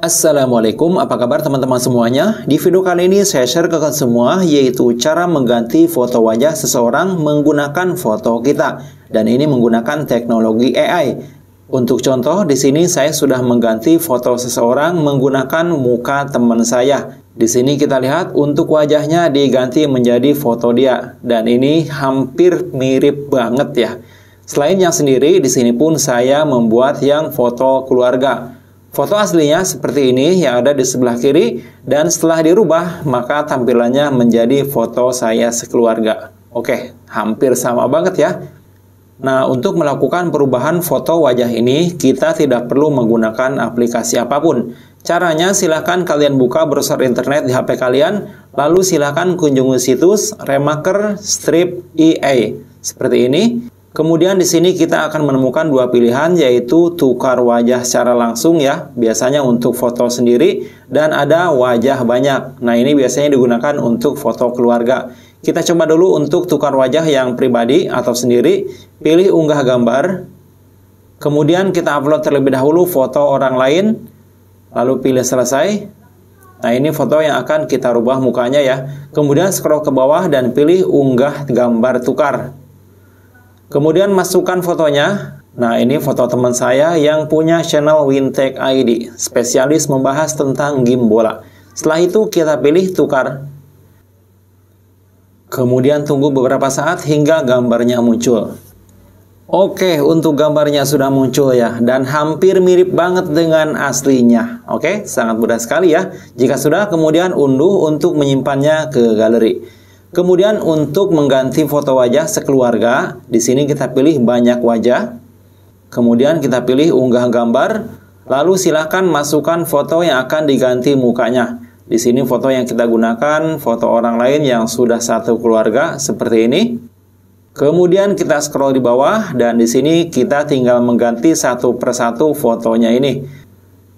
Assalamualaikum, apa kabar teman-teman semuanya? Di video kali ini saya share ke kalian semua yaitu cara mengganti foto wajah seseorang menggunakan foto kita dan ini menggunakan teknologi AI. Untuk contoh, di sini saya sudah mengganti foto seseorang menggunakan muka teman saya. Di sini kita lihat untuk wajahnya diganti menjadi foto dia dan ini hampir mirip banget ya. Selain yang sendiri, di sini pun saya membuat yang foto keluarga. Foto aslinya seperti ini yang ada di sebelah kiri dan setelah dirubah maka tampilannya menjadi foto saya sekeluarga. Oke, hampir sama banget ya. Nah, untuk melakukan perubahan foto wajah ini kita tidak perlu menggunakan aplikasi apa pun. Caranya silahkan kalian buka browser internet di HP kalian, lalu silahkan kunjungi situs Remaker Strip EA. Seperti ini. Kemudian di sini kita akan menemukan dua pilihan yaitu tukar wajah secara langsung ya, biasanya untuk foto sendiri dan ada wajah banyak. Nah, ini biasanya digunakan untuk foto keluarga. Kita coba dulu untuk tukar wajah yang pribadi atau sendiri, pilih unggah gambar. Kemudian kita upload terlebih dahulu foto orang lain, lalu pilih selesai. Nah, ini foto yang akan kita rubah mukanya ya. Kemudian scroll ke bawah dan pilih unggah gambar tukar. Kemudian masukkan fotonya. Nah, ini foto teman saya yang punya channel Wintech ID, spesialis membahas tentang game bola. Setelah itu kita pilih tukar. Kemudian tunggu beberapa saat hingga gambarnya muncul. Oke, untuk gambarnya sudah muncul ya dan hampir mirip banget dengan aslinya. Oke, sangat mudah sekali ya. Jika sudah, kemudian unduh untuk menyimpannya ke galeri. Kemudian untuk mengganti foto wajah sekeluarga, di sini kita pilih banyak wajah. Kemudian kita pilih unggah gambar, lalu silakan masukkan foto yang akan diganti mukanya. Di sini foto yang kita gunakan foto orang lain yang sudah satu keluarga seperti ini. Kemudian kita scroll di bawah dan di sini kita tinggal mengganti satu persatu fotonya ini.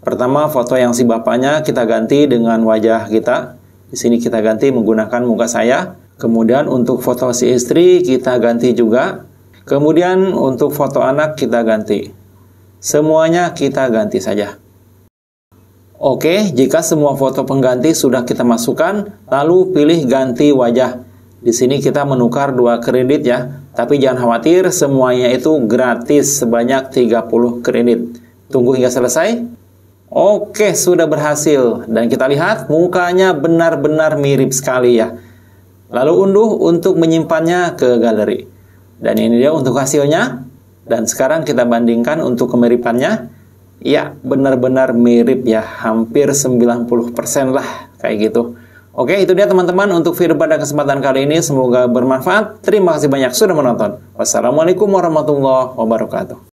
Pertama foto yang si bapaknya kita ganti dengan wajah kita. Di sini kita ganti menggunakan muka saya. Kemudian untuk foto si istri kita ganti juga. Kemudian untuk foto anak kita ganti. Semuanya kita ganti saja. Oke, jika semua foto pengganti sudah kita masukkan, lalu pilih ganti wajah. Di sini kita menukar dua kredit ya. Tapi jangan khawatir, semuanya itu gratis sebanyak 30 kredit. Tunggu hingga selesai. Oke, sudah berhasil. Dan kita lihat mukanya benar-benar mirip sekali ya. Lalu unduh untuk menyimpannya ke galeri. Dan ini dia untuk hasilnya. Dan sekarang kita bandingkan untuk kemiripannya. Ya, benar-benar mirip ya. Hampir 90% lah kayak gitu. Oke, itu dia teman-teman untuk video pada kesempatan kali ini. Semoga bermanfaat. Terima kasih banyak sudah menonton. Wassalamualaikum warahmatullahi wabarakatuh.